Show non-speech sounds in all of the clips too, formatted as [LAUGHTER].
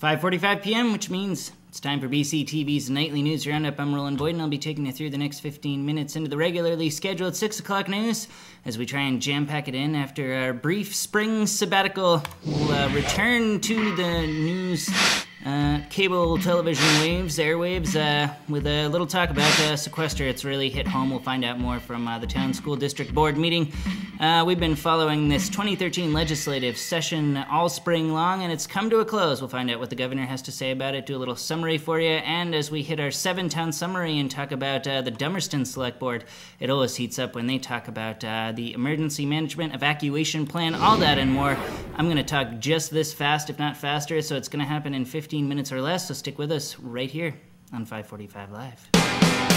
5:45 p.m., which means it's time for BC TV's nightly news roundup. I'm Roland Boyd, and I'll be taking you through the next 15 minutes into the regularly scheduled six o'clock news as we try and jam pack it in after our brief spring sabbatical. We'll uh, return to the news uh, cable television waves, airwaves, uh, with a little talk about uh, sequester. It's really hit home. We'll find out more from uh, the town school district board meeting. Uh, we've been following this 2013 legislative session all spring long, and it's come to a close. We'll find out what the governor has to say about it, do a little summary for you, and as we hit our seven town summary and talk about the Dummerston Select Board, it always heats up when they talk about the emergency management evacuation plan, all that and more. I'm going to talk just this fast, if not faster, so it's going to happen in 50 15 minutes or less, so stick with us right here on 545 Live.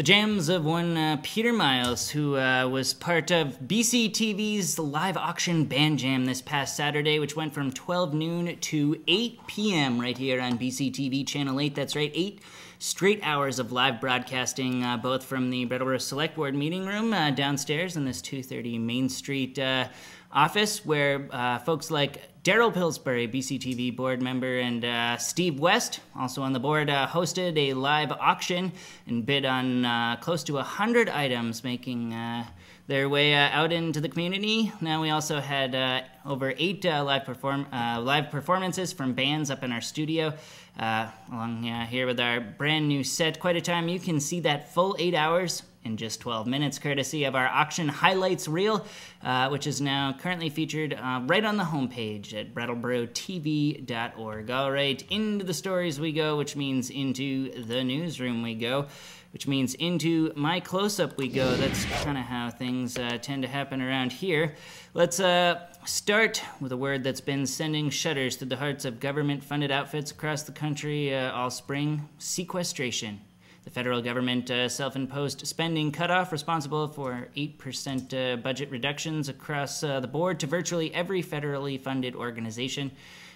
The jams of one uh, Peter Miles, who uh, was part of BC TV's live auction band jam this past Saturday, which went from 12 noon to 8 p.m. right here on BC TV Channel 8. That's right, 8 straight hours of live broadcasting, uh, both from the Brattleboro Select Board meeting room uh, downstairs in this 230 Main Street uh, office, where uh, folks like Daryl Pillsbury, BCTV board member, and uh, Steve West, also on the board, uh, hosted a live auction and bid on uh, close to 100 items, making uh, their way uh, out into the community. Now we also had uh, over eight live, perform- live performances from bands up in our studio. along here with our brand new set, quite a time. You can see that full eight hours in just 12 minutes, courtesy of our auction highlights reel, uh, which is now currently featured uh, right on the homepage at brattleboro.tv.org. All right, into the stories we go, which means into the newsroom we go, which means into my close up we go. That's kind of how things uh, tend to happen around here. Let's uh, start with a word that's been sending shudders through the hearts of government funded outfits across the country uh, all spring sequestration. The federal government uh, self imposed spending cutoff responsible for 8% uh, budget reductions across uh, the board to virtually every federally funded organization.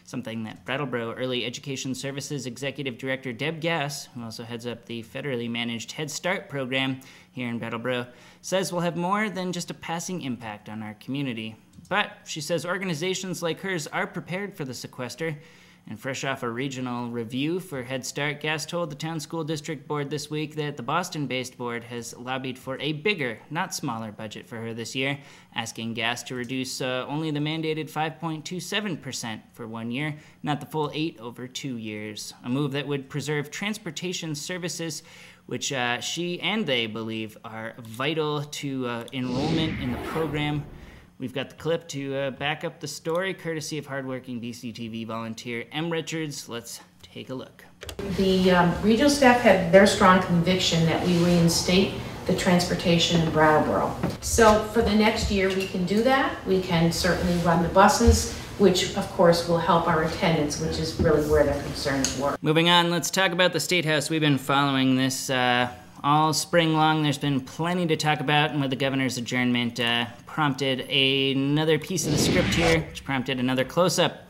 Something that Brattleboro Early Education Services Executive Director Deb Gass, who also heads up the federally managed Head Start program here in Brattleboro, says will have more than just a passing impact on our community. But she says organizations like hers are prepared for the sequester and fresh off a regional review for Head Start, Gass told the Town School District Board this week that the Boston based board has lobbied for a bigger, not smaller, budget for her this year, asking Gass to reduce uh, only the mandated 5.27% for one year, not the full 8 over two years. A move that would preserve transportation services which uh, she and they believe are vital to uh, enrollment in the program. We've got the clip to uh, back up the story, courtesy of hardworking BCTV volunteer M. Richards. Let's take a look. The um, regional staff had their strong conviction that we reinstate the transportation in Brattleboro. So for the next year, we can do that. We can certainly run the buses, which of course will help our attendance, which is really where their concerns were. Moving on, let's talk about the State House. We've been following this uh, all spring long. There's been plenty to talk about, and with the governor's adjournment, uh, prompted another piece of the script here, which prompted another close up.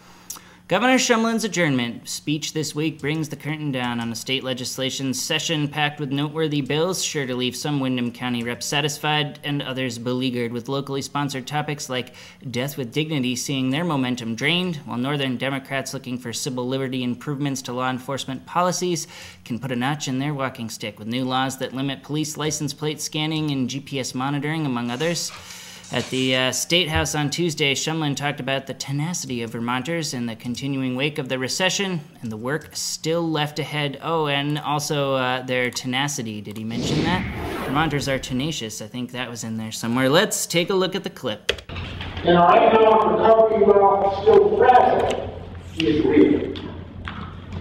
Governor Shumlin's adjournment speech this week brings the curtain down on a state legislation session packed with noteworthy bills, sure to leave some Windham County reps satisfied and others beleaguered, with locally sponsored topics like death with dignity seeing their momentum drained, while Northern Democrats looking for civil liberty improvements to law enforcement policies can put a notch in their walking stick with new laws that limit police license plate scanning and GPS monitoring, among others. At the uh, State House on Tuesday, Shumlin talked about the tenacity of Vermonters in the continuing wake of the recession and the work still left ahead. Oh, and also uh, their tenacity. Did he mention that? Vermonters are tenacious. I think that was in there somewhere. Let's take a look at the clip. And our economic recovery, while still fragile, is real.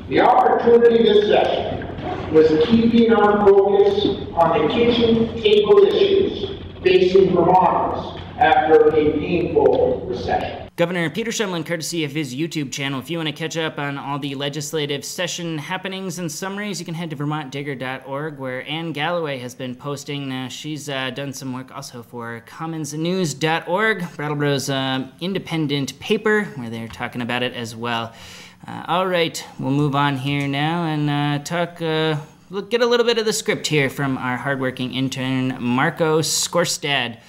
The opportunity this session was keeping our focus on the kitchen table issues facing Vermonters after a painful recession. Governor Peter Shumlin, courtesy of his YouTube channel. If you want to catch up on all the legislative session happenings and summaries, you can head to vermontdigger.org, where Anne Galloway has been posting. Uh, she's uh, done some work also for commonsnews.org, Brattleboro's uh, independent paper, where they're talking about it as well. Uh, all right, we'll move on here now and uh, talk. Uh, we'll get a little bit of the script here from our hardworking intern, Marco Skorstad.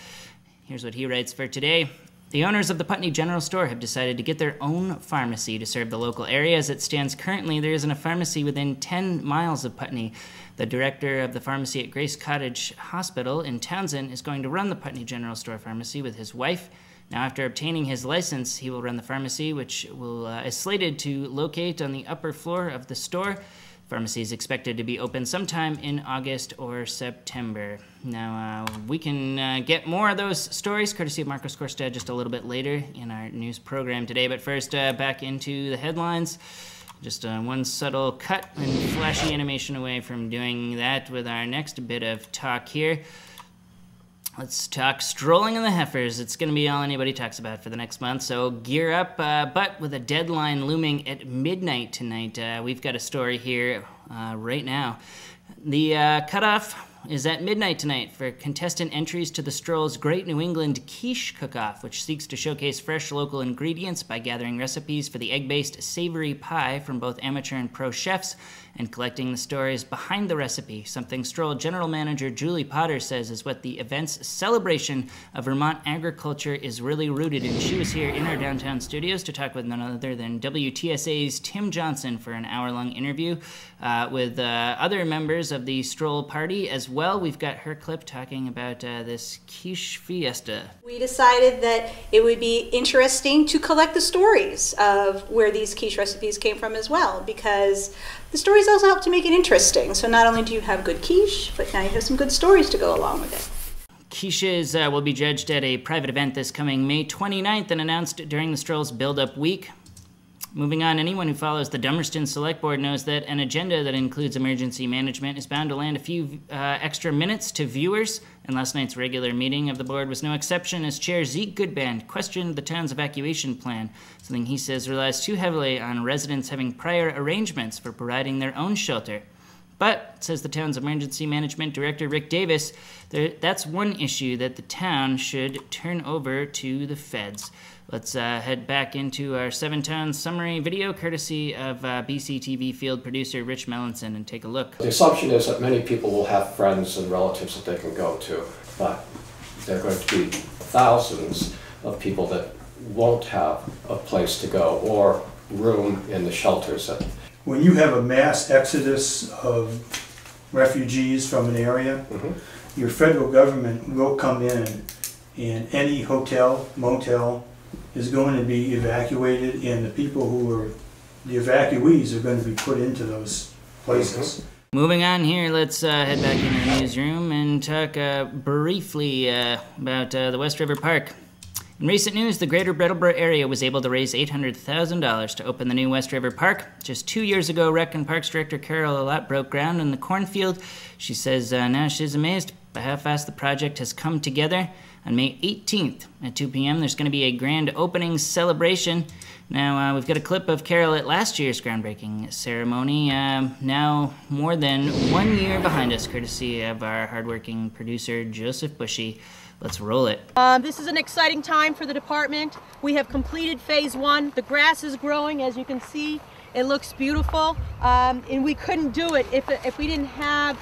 Here's what he writes for today. The owners of the Putney General Store have decided to get their own pharmacy to serve the local area. As it stands currently, there isn't a pharmacy within 10 miles of Putney. The director of the pharmacy at Grace Cottage Hospital in Townshend is going to run the Putney General Store pharmacy with his wife. Now, after obtaining his license, he will run the pharmacy, which will uh, is slated to locate on the upper floor of the store. Pharmacy is expected to be open sometime in August or September. Now, uh, we can uh, get more of those stories courtesy of Marcos Korstad just a little bit later in our news program today. But first, uh, back into the headlines. Just uh, one subtle cut and flashy animation away from doing that with our next bit of talk here. Let's talk strolling in the heifers. It's going to be all anybody talks about for the next month, so gear up. Uh, but with a deadline looming at midnight tonight, uh, we've got a story here uh, right now. The uh, cutoff is at midnight tonight for contestant entries to the Stroll's Great New England Quiche Cook-Off, which seeks to showcase fresh local ingredients by gathering recipes for the egg-based savory pie from both amateur and pro chefs and collecting the stories behind the recipe, something Stroll General Manager Julie Potter says is what the event's celebration of Vermont agriculture is really rooted in. She was here in our downtown studios to talk with none other than WTSA's Tim Johnson for an hour-long interview uh, with uh, other members of the Stroll party as well. Well, we've got her clip talking about uh, this quiche fiesta. We decided that it would be interesting to collect the stories of where these quiche recipes came from as well because the stories also help to make it interesting. So not only do you have good quiche, but now you have some good stories to go along with it. Quiches uh, will be judged at a private event this coming May 29th and announced during the Stroll's build-up week. Moving on, anyone who follows the Dummerston Select Board knows that an agenda that includes emergency management is bound to land a few uh, extra minutes to viewers, and last night's regular meeting of the board was no exception as Chair Zeke Goodband questioned the town's evacuation plan, something he says relies too heavily on residents having prior arrangements for providing their own shelter. But, says the town's emergency management director Rick Davis, there, that's one issue that the town should turn over to the feds. Let's uh, head back into our seven town summary video, courtesy of uh, BCTV field producer Rich Melanson, and take a look. The assumption is that many people will have friends and relatives that they can go to, but there are going to be thousands of people that won't have a place to go or room in the shelters. That, When you have a mass exodus of refugees from an area, your federal government will come in and any hotel, motel is going to be evacuated and the people who are, the evacuees are going to be put into those places. Moving on here, let's uh, head back into the newsroom and talk uh, briefly uh, about uh, the West River Park. In recent news, the greater Brattleboro area was able to raise $800,000 to open the new West River Park. Just two years ago, Rec and Parks Director Carol Lolatte broke ground in the cornfield. She says uh, now she's amazed by how fast the project has come together. On May 18th at 2 p.m., there's going to be a grand opening celebration. Now, uh, we've got a clip of Carol at last year's groundbreaking ceremony. Um, now, more than one year behind us, courtesy of our hardworking producer, Joseph Bushy. Let's roll it. Um, this is an exciting time for the department. We have completed phase one. The grass is growing, as you can see. It looks beautiful, um, and we couldn't do it if, if we didn't have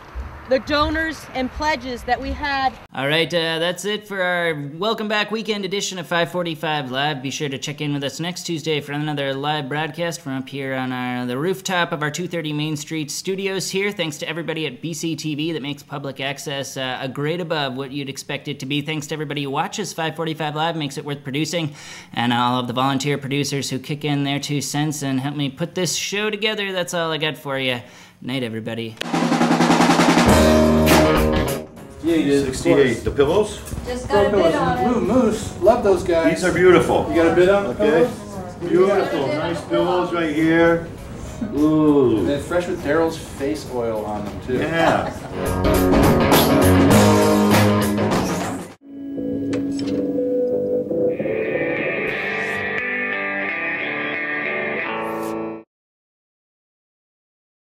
the donors and pledges that we had. All right, uh, that's it for our welcome back weekend edition of 545 Live. Be sure to check in with us next Tuesday for another live broadcast from up here on our, the rooftop of our 230 Main Street studios here. Thanks to everybody at BCTV that makes public access uh, a grade above what you'd expect it to be. Thanks to everybody who watches 545 Live, makes it worth producing, and all of the volunteer producers who kick in their two cents and help me put this show together. That's all I got for you. Night, everybody. Yeah, you did. 68. The pillows? Just got a bid on it. Blue Moose. Love those guys. These are beautiful. You got a bid on the Okay. pillows? Beautiful. Nice pillows right here. Ooh. And it's fresh with Daryl's face oil on them too. Yeah. [LAUGHS]